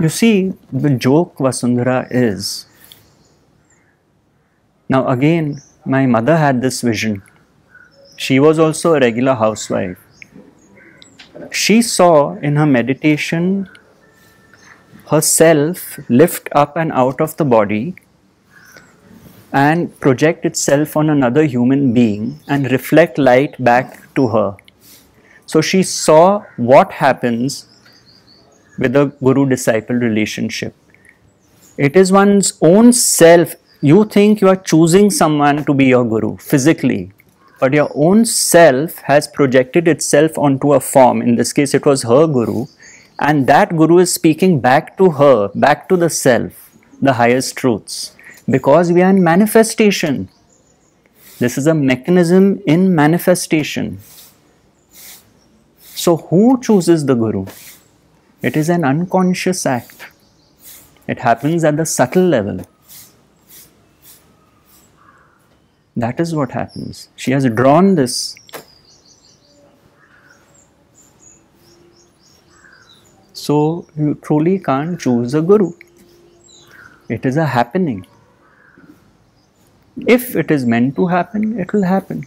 You see, the joke Vasundhara is. Now, again, my mother had this vision. She was also a regular housewife. She saw in her meditation herself lift up and out of the body and project itself on another human being and reflect light back to her. So she saw what happens with a guru disciple relationship. It is one's own self. You think you are choosing someone to be your guru physically, but your own self has projected itself onto a form. In this case, it was her guru, and that guru is speaking back to her, back to the self, the highest truths. Because we are in manifestation. This is a mechanism in manifestation. So, who chooses the guru? It is an unconscious act. It happens at the subtle level. That is what happens. She has drawn this. So you truly can't choose a guru. It is a happening. If it is meant to happen, it will happen.